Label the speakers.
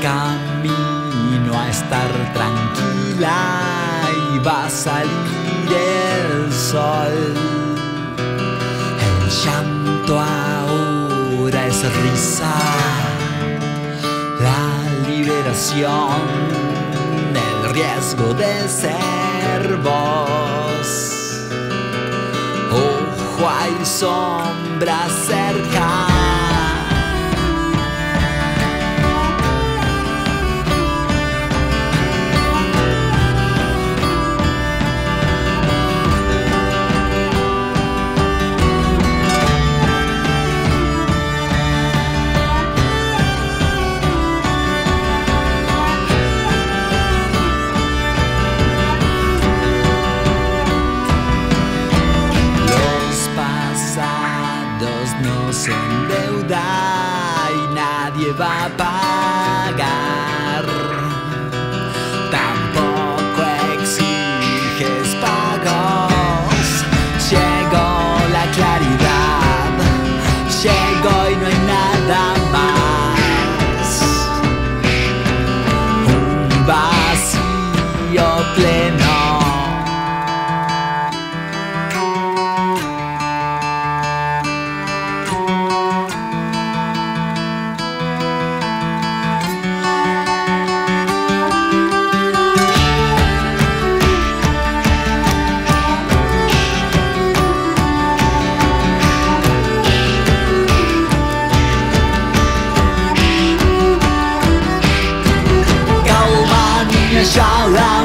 Speaker 1: camino a estar tranquila y va a salir el sol. El llanto ahora es risa, la liberación, el riesgo de ser vos. Ojo hay sombras. Y nadie 下来。